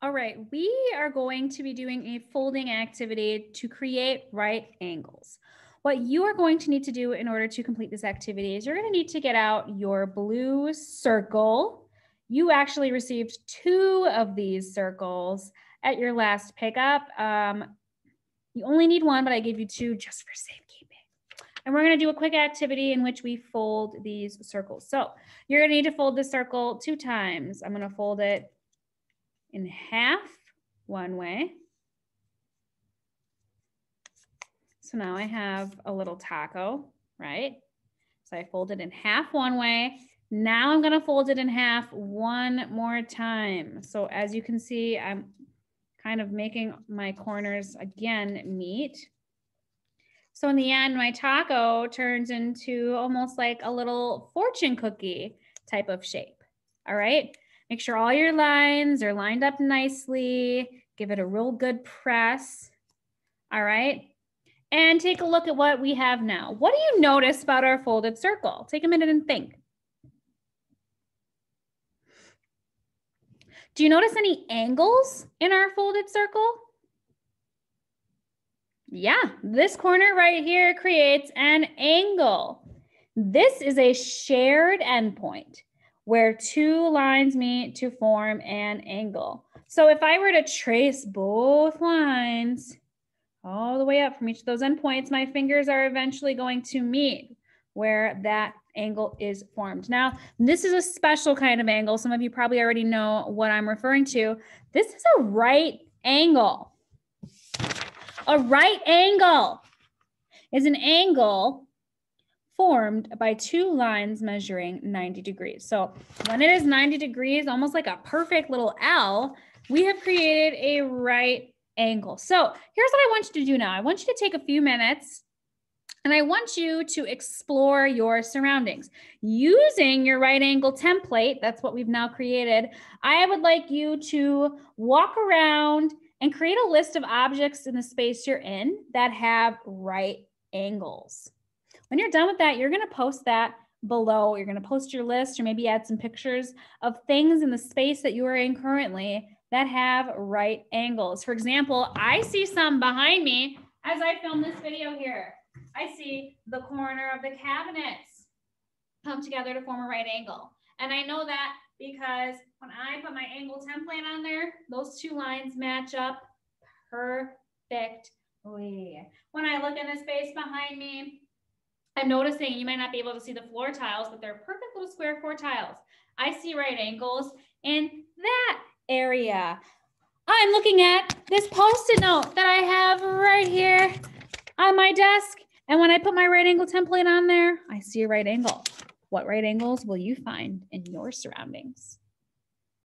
All right, we are going to be doing a folding activity to create right angles. What you are going to need to do in order to complete this activity is you're going to need to get out your blue circle. You actually received two of these circles at your last pickup. Um, you only need one, but I gave you two just for safekeeping. And we're going to do a quick activity in which we fold these circles. So you're going to need to fold this circle two times. I'm going to fold it in half one way. So now I have a little taco, right? So I fold it in half one way. Now I'm gonna fold it in half one more time. So as you can see, I'm kind of making my corners again meet. So in the end, my taco turns into almost like a little fortune cookie type of shape. All right. Make sure all your lines are lined up nicely. Give it a real good press. All right. And take a look at what we have now. What do you notice about our folded circle? Take a minute and think. Do you notice any angles in our folded circle? Yeah, this corner right here creates an angle. This is a shared endpoint where two lines meet to form an angle. So if I were to trace both lines all the way up from each of those endpoints, my fingers are eventually going to meet where that angle is formed. Now, this is a special kind of angle. Some of you probably already know what I'm referring to. This is a right angle. A right angle is an angle formed by two lines measuring 90 degrees. So when it is 90 degrees, almost like a perfect little L, we have created a right angle. So here's what I want you to do now. I want you to take a few minutes and I want you to explore your surroundings. Using your right angle template, that's what we've now created, I would like you to walk around and create a list of objects in the space you're in that have right angles. When you're done with that, you're going to post that below. You're going to post your list or maybe add some pictures of things in the space that you are in currently that have right angles. For example, I see some behind me as I film this video here. I see the corner of the cabinets come together to form a right angle. And I know that because when I put my angle template on there, those two lines match up perfectly. When I look in the space behind me, I'm noticing you might not be able to see the floor tiles, but they're perfect little square floor tiles. I see right angles in that area. I'm looking at this post-it note that I have right here on my desk. And when I put my right angle template on there, I see a right angle. What right angles will you find in your surroundings?